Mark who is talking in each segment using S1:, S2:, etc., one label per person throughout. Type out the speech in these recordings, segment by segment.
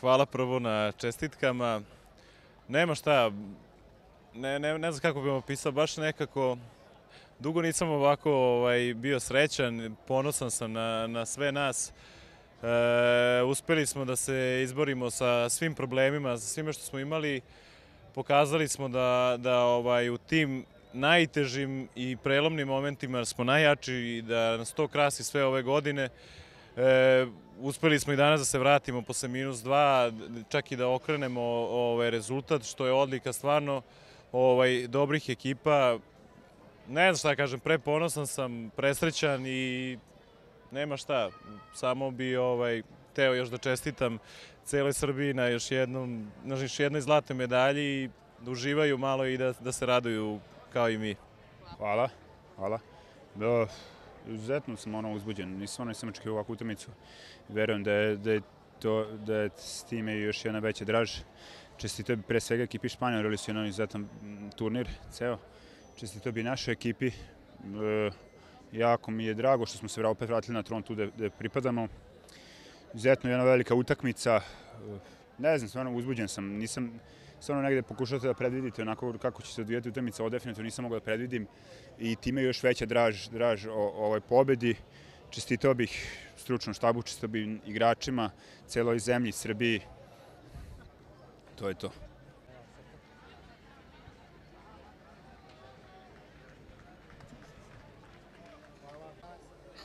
S1: hvala prvo na čestitkama. Nema šta, ne, ne, ne znam kako bih opisao, baš nekako dugo nisam ovako ovaj, bio srećan, ponosan sam na, na sve nas. E, uspeli smo da se izborimo sa svim problemima, sa svime što smo imali. Pokazali smo da, da ovaj, u tim najtežim i prelomnim momentima smo najjači i da nas to krasi sve ove godine. E, uspeli smo i danas da se vratimo posle minus dva, čak i da okrenemo ovaj rezultat, što je odlika stvarno ovaj, dobrih ekipa. Ne znam šta da kažem, preponosan sam, presrećan i nema šta. Samo bi ovaj, teo još da čestitam celoj Srbiji na još jednom, na još jednoj zlatnoj medalji i da uživaju malo i da, da se raduju kao i mi.
S2: Hvala, hvala. Da, izuzetno sam ono uzbuđen, nisam ono nisam očekio ovakvu utakmicu. Verujem da je, da je to, da je s time još jedna veća draž. Čestito bi pre svega ekipi Španija, radili su jedan izuzetan turnir, ceo. Čestito bi našoj ekipi. E, jako mi je drago što smo se opet vratili na tron tu da, da pripadamo. Izuzetno jedna velika utakmica. E, ne znam, stvarno uzbuđen sam. Nisam, stvarno negde pokušate da predvidite onako kako će se odvijati utakmica, ovo definitivno nisam mogao da predvidim i time još veća draž, draž o, o ovoj pobedi. Čestitao bih stručnom štabu, čestitao bih igračima, celoj zemlji, Srbiji. To je to.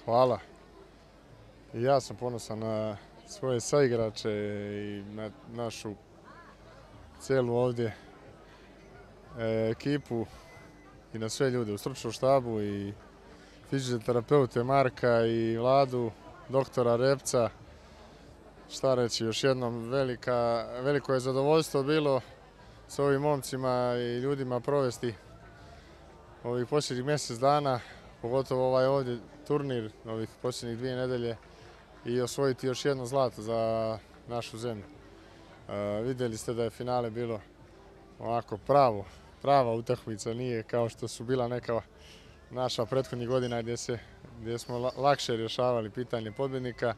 S3: Hvala. I ja sam ponosan na svoje saigrače i na našu celu ovdje e, ekipu i na sve ljude u stručnom štabu i fizioterapeute Marka i Vladu, doktora Repca. Šta reći, još jednom velika, veliko je zadovoljstvo bilo s ovim momcima i ljudima provesti ovih posljednjih mjesec dana, pogotovo ovaj ovdje turnir ovih posljednjih dvije nedelje i osvojiti još jedno zlato za našu zemlju. Vidjeli ste da je finale bilo onako pravo, prava utakmica, nije kao što su bila neka naša prethodnih godina gdje, se, gdje smo lakše rješavali pitanje pobjednika.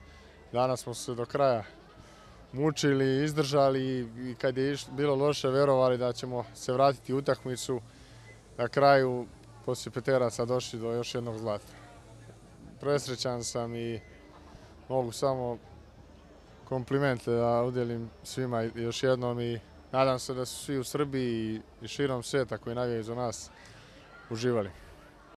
S3: Danas smo se do kraja mučili, izdržali i kad je bilo loše verovali da ćemo se vratiti u utakmicu. Na kraju, poslije peteraca, došli do još jednog zlata. Presrećan sam i mogu samo komplimente da udjelim svima još jednom i nadam se da su svi u Srbiji i širom svijeta koji navijaju za nas uživali.